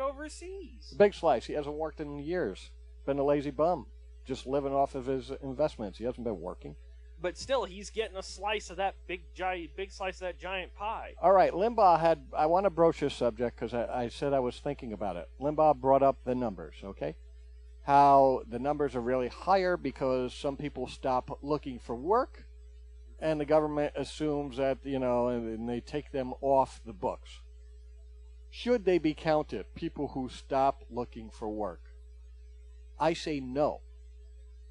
overseas. Big Slice, he hasn't worked in years. Been a lazy bum, just living off of his investments. He hasn't been working. But still, he's getting a slice of that big giant, big slice of that giant pie. All right, Limbaugh had. I want to broach this subject because I, I said I was thinking about it. Limbaugh brought up the numbers, okay? How the numbers are really higher because some people stop looking for work, and the government assumes that you know, and, and they take them off the books. Should they be counted? People who stop looking for work. I say no.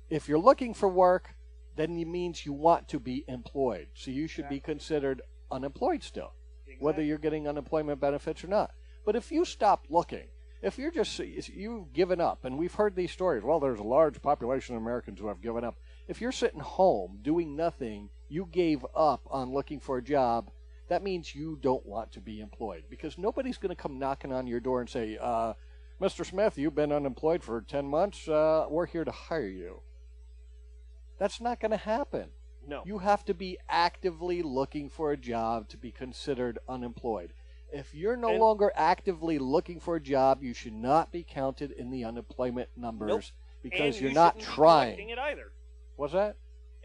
If you're looking for work, then it means you want to be employed. So you should be considered unemployed still, whether you're getting unemployment benefits or not. But if you stop looking, if you're just you've given up, and we've heard these stories. Well, there's a large population of Americans who have given up. If you're sitting home doing nothing, you gave up on looking for a job. That means you don't want to be employed because nobody's going to come knocking on your door and say, uh, "Mr. Smith, you've been unemployed for 10 months. Uh, we're here to hire you." That's not going to happen. No. You have to be actively looking for a job to be considered unemployed. If you're no And- longer actively looking for a job, you should not be counted in the unemployment numbers Nope. because and you're you not be trying. it either. What's that?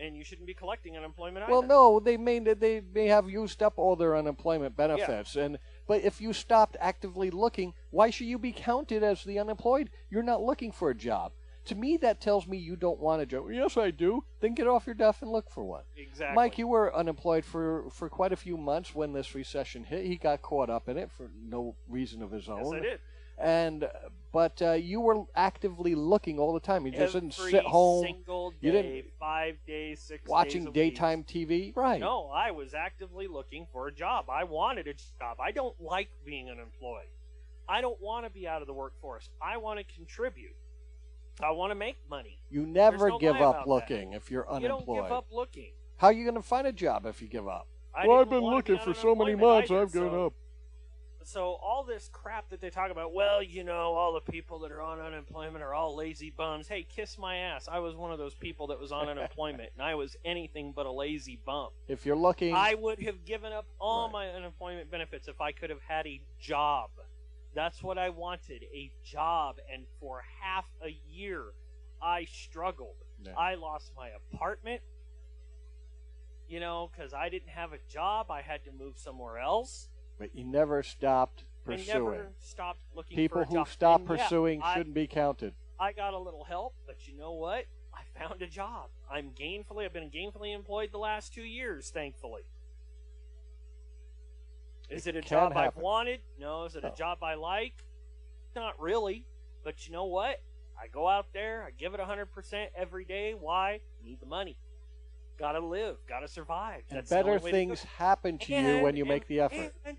And you shouldn't be collecting unemployment Well, either. no, they may they may have used up all their unemployment benefits, and but if you stopped actively looking, why should you be counted as the unemployed? You're not looking for a job. To me, that tells me you don't want a job. Yes, I do. Then get off your duff and look for one. Exactly. Mike, you were unemployed for, for quite a few months when this recession hit. He got caught up in it for no reason of his own. Yes, I did. And but uh, you were actively looking all the time. You just didn't sit home single day, You didn't- five days, six watching days a week. daytime TV, right? No, I was actively looking for a job. I wanted a job. I don't like being unemployed. I don't want to be out of the workforce. I want to contribute. I want to make money. You never no give up about that. looking if you're unemployed. You unemployed. don't give up looking. How are you going to find a job if you give up? I well, I've been looking for so many months. I've given so- up. So all this crap that they talk about, well, you know, all the people that are on unemployment are all lazy bums. Hey, kiss my ass. I was one of those people that was on unemployment, and I was anything but a lazy bum. If you're looking, I would have given up all Right. my unemployment benefits if I could have had a job. That's what I wanted, a job. And for half a year, I struggled. Yeah. I lost my apartment, you know, because I didn't have a job. I had to move somewhere else. But you never stopped I pursuing. never stopped looking People for a who job. stop And yeah, pursuing I- shouldn't be counted. I got a little help, but you know what? I found a job. I'm gainfully, I've been gainfully employed the last two years, thankfully. Is it a can job I've wanted? No. Is it a job I like? Not really. But you know what? I go out there, I give it 100% every day. Why? Need the money. Gotta live, gotta survive. That's the better things happen to you when you and- make the effort. And,